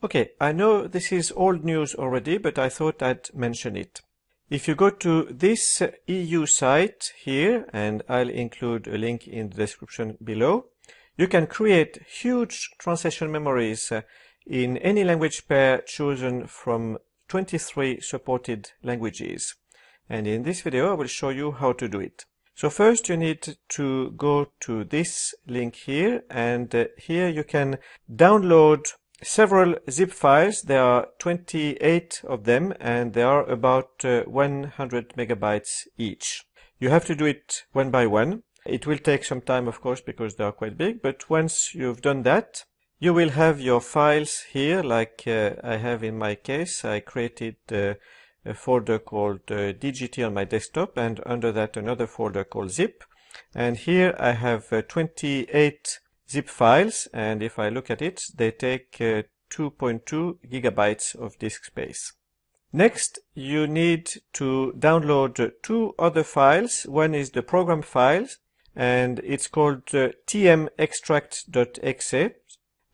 Okay, I know this is old news already, but I thought I'd mention it. If you go to this EU site here, and I'll include a link in the description below, you can create huge translation memories uh, in any language pair chosen from 23 supported languages. And in this video, I will show you how to do it. So first you need to go to this link here, and uh, here you can download several zip files. There are 28 of them and they are about uh, 100 megabytes each. You have to do it one by one. It will take some time, of course, because they are quite big, but once you've done that, you will have your files here, like uh, I have in my case. I created uh, a folder called uh, DGT on my desktop and under that another folder called zip. And here I have uh, 28 zip files and if I look at it they take uh, 2.2 gigabytes of disk space. Next you need to download two other files. One is the program files and it's called uh, tmextract.exe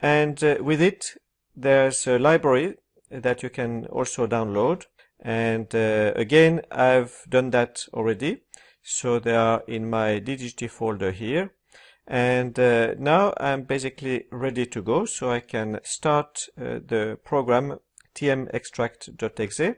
and uh, with it there's a library that you can also download and uh, again I've done that already so they are in my DGT folder here and uh, now I'm basically ready to go so I can start uh, the program tmextract.exe.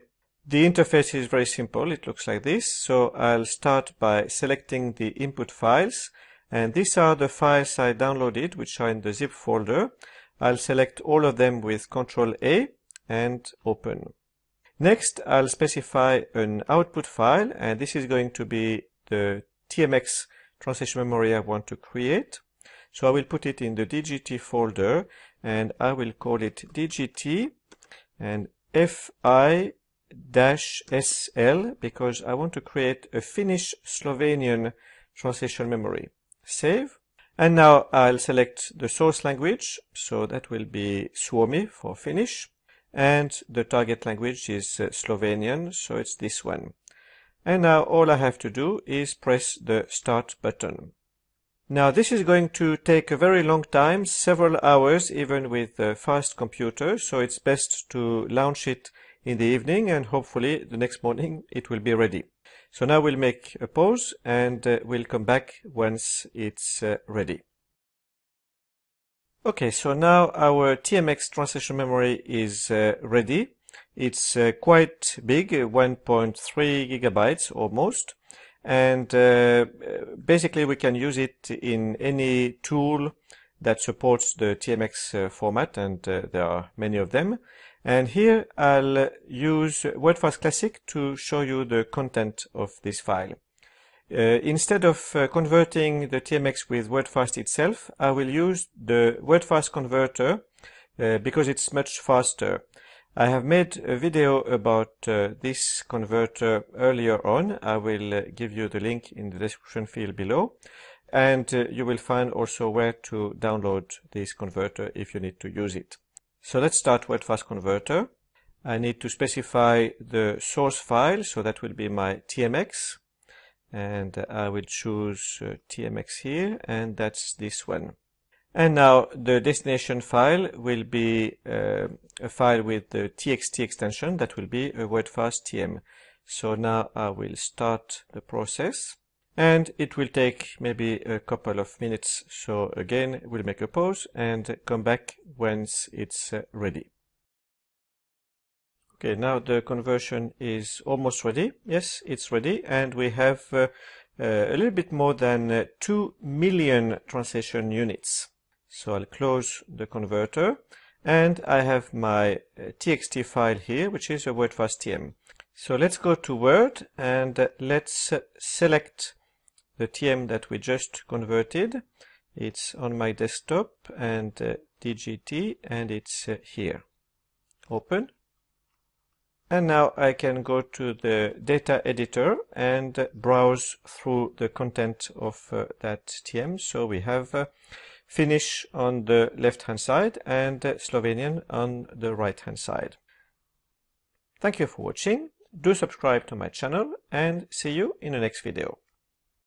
The interface is very simple, it looks like this. So I'll start by selecting the input files and these are the files I downloaded which are in the zip folder. I'll select all of them with Ctrl A and open. Next I'll specify an output file and this is going to be the TMX translation memory I want to create. So I will put it in the DGT folder and I will call it DGT and FI SL because I want to create a Finnish Slovenian translation memory. Save. And now I'll select the source language. So that will be Suomi for Finnish. And the target language is uh, Slovenian. So it's this one. And now all I have to do is press the start button. Now this is going to take a very long time, several hours even with a fast computer, so it's best to launch it in the evening and hopefully the next morning it will be ready. So now we'll make a pause and uh, we'll come back once it's uh, ready. Okay, so now our TMX translation memory is uh, ready. It's uh, quite big, uh, 1.3 gigabytes almost. And uh, basically we can use it in any tool that supports the TMX uh, format and uh, there are many of them. And here I'll use WordFast Classic to show you the content of this file. Uh, instead of uh, converting the TMX with WordFast itself, I will use the WordFast converter uh, because it's much faster. I have made a video about uh, this converter earlier on. I will uh, give you the link in the description field below. And uh, you will find also where to download this converter if you need to use it. So let's start with Fast Converter. I need to specify the source file, so that will be my TMX. And I will choose uh, TMX here, and that's this one. And now the destination file will be uh, a file with the txt extension that will be a wordfast tm. So now I will start the process and it will take maybe a couple of minutes. So again, we'll make a pause and come back once it's uh, ready. Okay, now the conversion is almost ready. Yes, it's ready and we have uh, uh, a little bit more than uh, 2 million translation units. So I'll close the converter and I have my uh, txt file here, which is a WordFast TM. So let's go to Word and uh, let's uh, select the TM that we just converted. It's on my desktop and uh, DGT and it's uh, here. Open. And now I can go to the data editor and browse through the content of uh, that TM. So we have Finnish on the left hand side and Slovenian on the right hand side. Thank you for watching, do subscribe to my channel and see you in the next video.